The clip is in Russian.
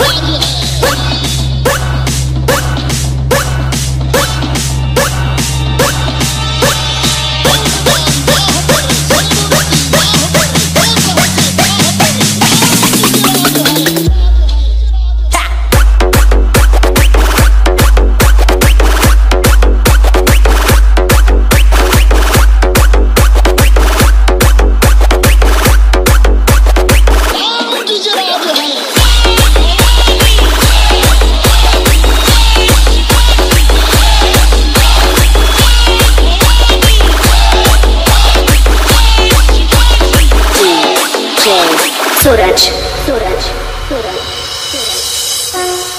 English. Suraj. Suraj. Suraj. Suraj. Suraj.